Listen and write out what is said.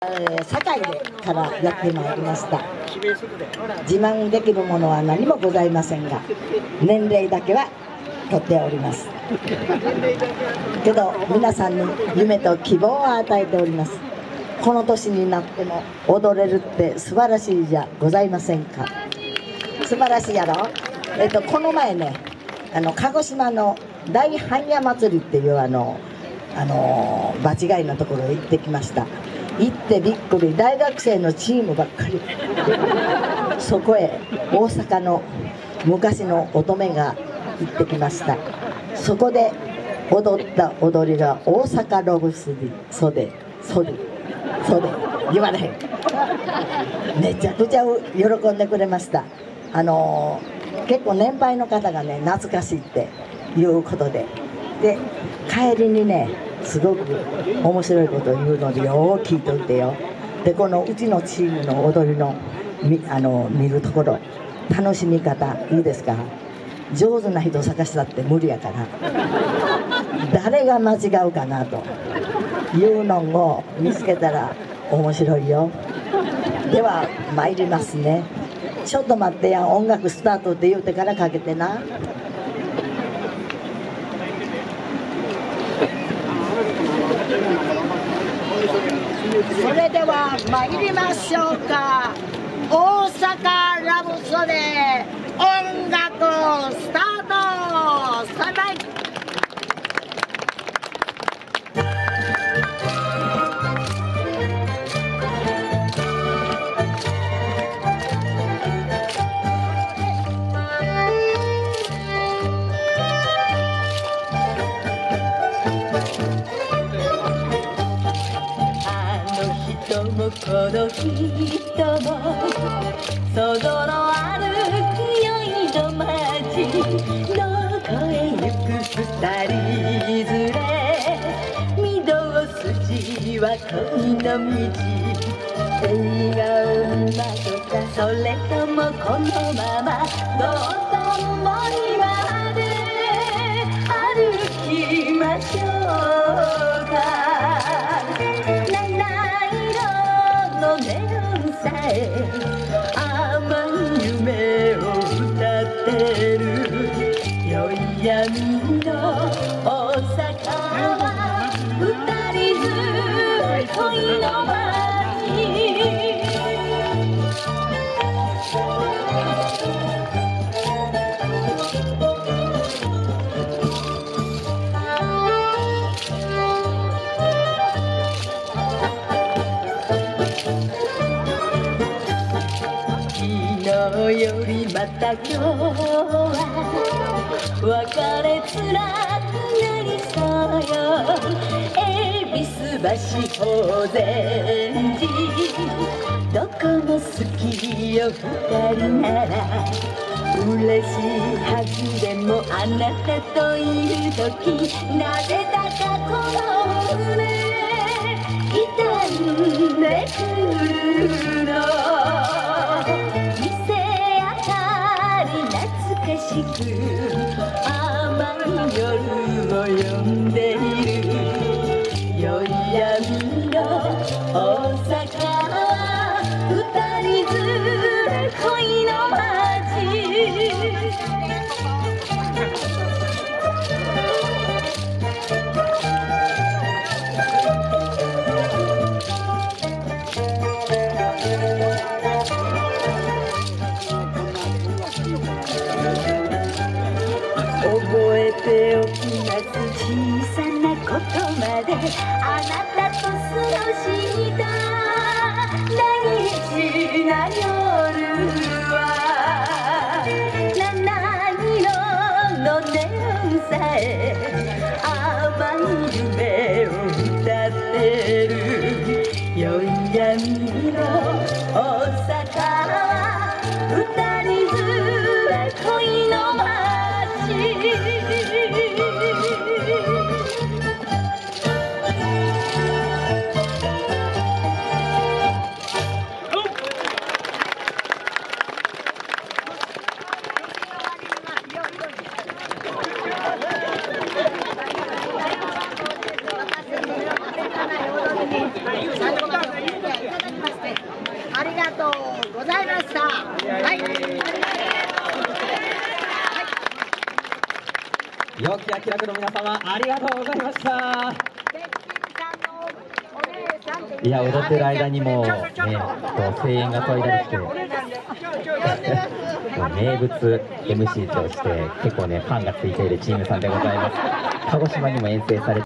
堺でからやってまいりました。自慢できるものは何もございませんが年齢だけは取っております。けど皆さんに夢と希望を与えております。この年になっても踊れるって素晴らしいじゃございませんか。素晴らしいやろ？えっとこの前ねあの鹿児島の大般若祭りっていうあのあの場違いのところへ行ってきました。行ってびっくり大学生のチームばっかり。そこへ大阪の昔の乙女が行ってきました。そこで踊った踊りが大阪ロブスリ袖袖袖言われへん。めちゃくちゃ喜んでくれました。あのー、結構年配の方がね懐かしいっていうことで。で帰りにねすごく面白いことを言うのでよう聞いといてよ。でこのうちのチームの踊りのあの見るところ楽しみ方いいですか？上手な人探したって無理やから。誰が間違うかなと。いうのを見つけたら面白いよ。では参りますね。ちょっと待ってや音楽スタートって言うてからかけてな。それでは参りましょうか。大阪ラブソデ音楽スタート。この人もそぞろある清いの街。どこへ行く二人連れ。御堂筋は恋の道。笑顔にまとったそれともこのまま。どんどん森まで歩きましょう。甘い夢を歌ってる。宵闇の大阪は二人ず恋の場昨日よ。りまた今日は別れつらくなりそうよ恵比寿橋法善寺どこも好きよ二人なら嬉しいはずでもあなたといる時なぜだかこの胸痛んでくる。しく甘い夜を呼ん覚えておきます小さなことまで。あなたと過ごした大陽気明らかの皆様ありがとうございました。いや踊ってる間にもねこう声援が飛いだりして名物 MC として結構ねファンがついているチームさんでございます。鹿児島にも遠征されて